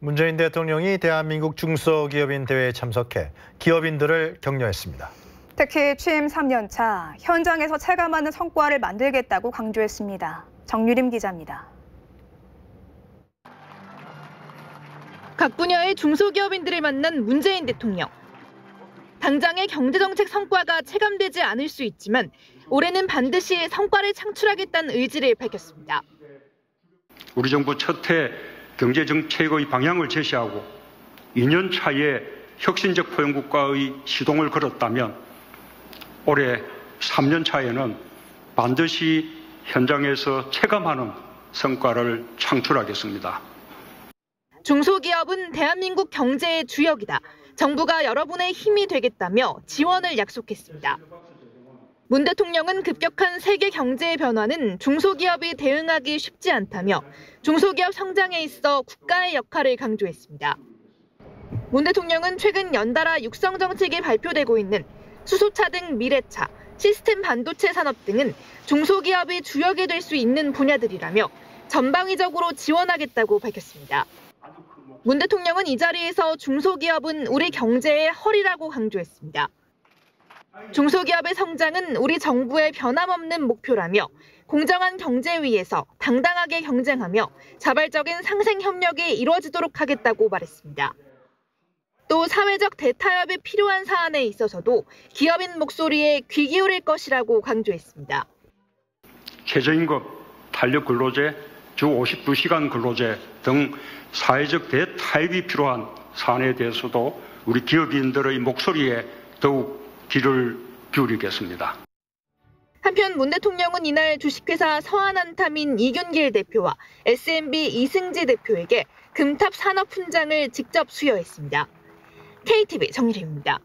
문재인 대통령이 대한민국 중소기업인 대회에 참석해 기업인들을 격려했습니다. 특히 취임 3년 차 현장에서 체감하는 성과를 만들겠다고 강조했습니다. 정유림 기자입니다. 각 분야의 중소기업인들을 만난 문재인 대통령. 당장의 경제정책 성과가 체감되지 않을 수 있지만 올해는 반드시 성과를 창출하겠다는 의지를 밝혔습니다. 우리 정부 첫해 경제정책의 방향을 제시하고 2년 차에 혁신적 포용국가의 시동을 걸었다면 올해 3년 차에는 반드시 현장에서 체감하는 성과를 창출하겠습니다. 중소기업은 대한민국 경제의 주역이다. 정부가 여러분의 힘이 되겠다며 지원을 약속했습니다. 문 대통령은 급격한 세계 경제의 변화는 중소기업이 대응하기 쉽지 않다며 중소기업 성장에 있어 국가의 역할을 강조했습니다. 문 대통령은 최근 연달아 육성 정책이 발표되고 있는 수소차 등 미래차, 시스템 반도체 산업 등은 중소기업이 주역이 될 수 있는 분야들이라며 전방위적으로 지원하겠다고 밝혔습니다. 문 대통령은 이 자리에서 중소기업은 우리 경제의 허리라고 강조했습니다. 중소기업의 성장은 우리 정부의 변함없는 목표라며 공정한 경제 위에서 당당하게 경쟁하며 자발적인 상생 협력이 이루어지도록 하겠다고 말했습니다. 또 사회적 대타협이 필요한 사안에 있어서도 기업인 목소리에 귀 기울일 것이라고 강조했습니다. 최저임금, 탄력 근로제, 주 52시간 근로제 등 사회적 대타협이 필요한 사안에 대해서도 우리 기업인들의 목소리에 더욱 귀를 기울이겠습니다. 한편 문 대통령은 이날 주식회사 서한안타민 이균길 대표와 SMB 이승지 대표에게 금탑 산업 훈장을 직접 수여했습니다. KTV 정일입니다.